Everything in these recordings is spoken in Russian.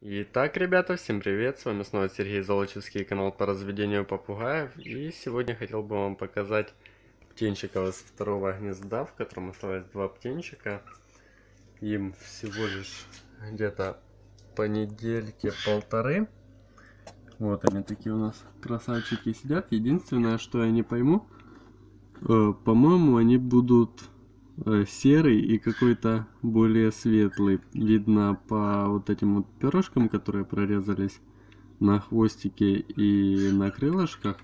Итак, ребята, всем привет, с вами снова Сергей Золочевский, канал по разведению попугаев. И сегодня хотел бы вам показать птенчиков из второго гнезда, в котором осталось два птенчика. Им всего лишь где-то по недельке полторы. Вот они такие у нас красавчики сидят. Единственное, что я не пойму, э, по-моему, они будут серый и какой-то более светлый. Видно по вот этим вот перышкам, которые прорезались на хвостике и на крылышках.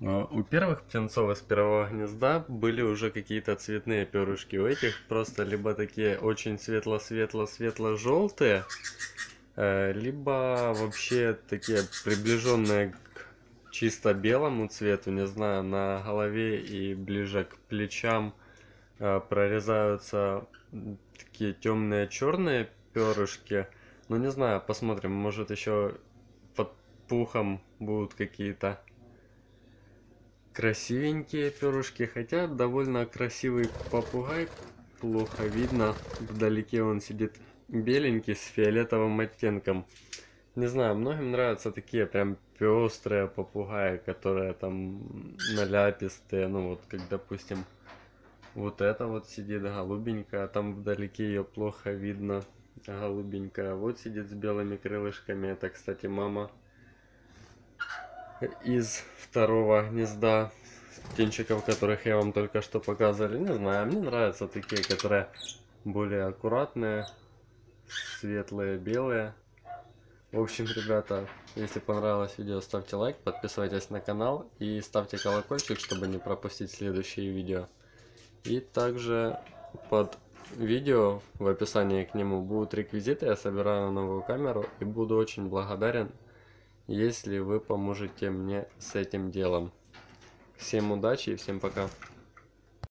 А у первых птенцов из первого гнезда были уже какие-то цветные перышки. У этих просто либо такие очень светло-светло-светло-желтые, э, либо вообще такие приближенные к чисто белому цвету, не знаю, на голове и ближе к плечам прорезаются такие темные черные перышки. Ну не знаю, посмотрим, может еще под пухом будут какие-то красивенькие перышки. Хотя довольно красивый попугай. Плохо видно. Вдалеке он сидит беленький с фиолетовым оттенком. Не знаю, многим нравятся такие прям пестрые попугаи, которые там наляпистые. Ну вот, как допустим, вот это вот сидит голубенькая, там вдалеке ее плохо видно. Голубенькая. Вот сидит с белыми крылышками. Это, кстати, мама из второго гнезда птенчиков, которых я вам только что показывали. Не знаю, мне нравятся такие, которые более аккуратные, светлые, белые. В общем, ребята, если понравилось видео, ставьте лайк, подписывайтесь на канал и ставьте колокольчик, чтобы не пропустить следующие видео. И также под видео в описании к нему будут реквизиты. Я собираю новую камеру и буду очень благодарен, если вы поможете мне с этим делом. Всем удачи и всем пока.